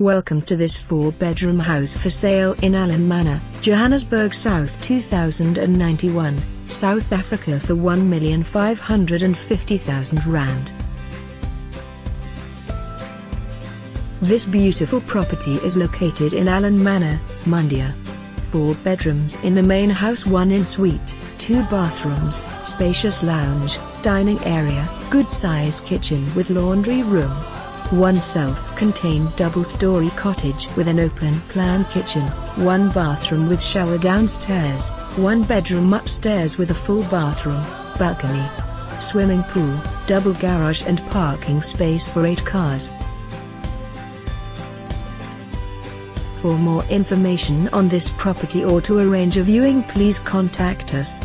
Welcome to this four-bedroom house for sale in Alan Manor, Johannesburg South 2091, South Africa for 1,550,000 Rand. This beautiful property is located in Alan Manor, Mondeor. Four bedrooms in the main house one in suite, two bathrooms, spacious lounge, dining area, good size kitchen with laundry room. One self-contained double-story cottage with an open-plan kitchen, one bathroom with shower downstairs, one bedroom upstairs with a full bathroom, balcony, swimming pool, double garage and parking space for 8 cars. For more information on this property or to arrange a viewing please contact us.